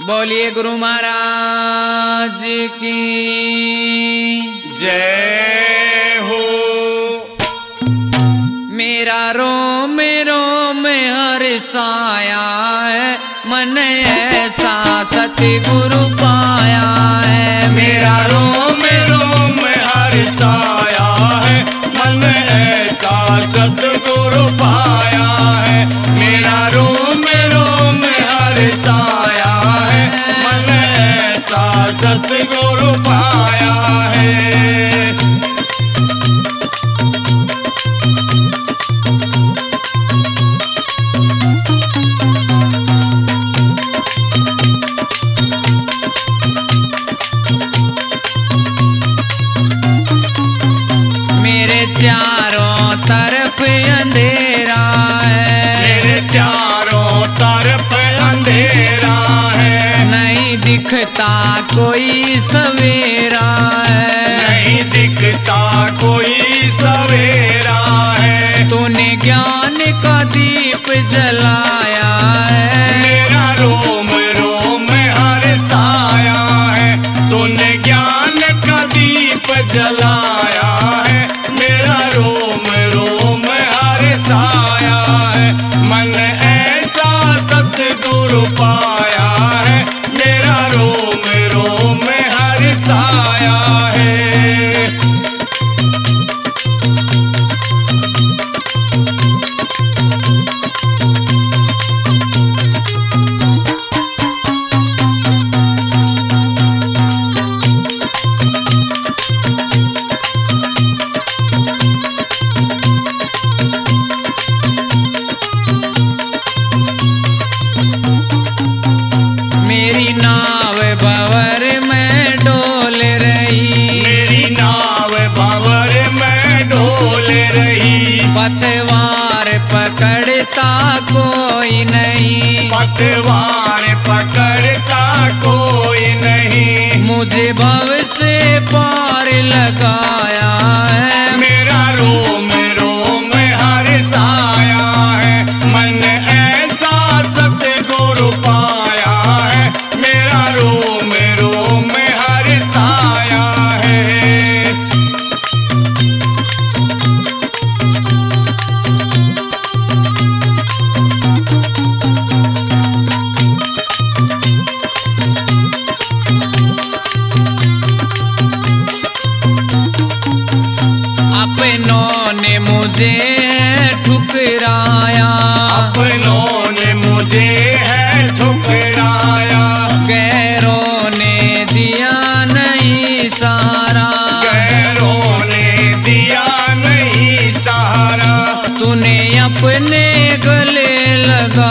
बोलिए गुरु महाराज की। जय हो। मेरा रोम रोम हर साया है। मन ऐसा सतगुरु पाया दिखता कोई सवेरा है। नहीं दिखता कोई सवेरा है। तूने ज्ञान का दीप जलाया है। मेरा रोम रोम हर साया है। तूने ज्ञान का दीप जलाया पतवार पकड़ता कोई नहीं। पतवार पकड़ता कोई नहीं। मुझे भव से ने है ठुकराया। अपनों ने मुझे है ठुकराया। गैरों ने दिया नहीं सारा गैरों ने दिया नहीं सारा तूने अपने गले लगाया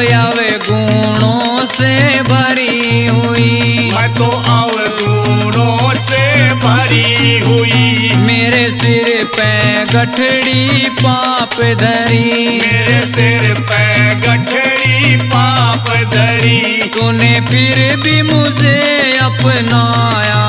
तो गुणों से भरी हुई। मैं तो अवगुणों से भरी हुई। मेरे सिर पे गठड़ी पाप धरी। मेरे सिर पे गठड़ी पाप धरी। तूने फिर भी मुझे अपनाया।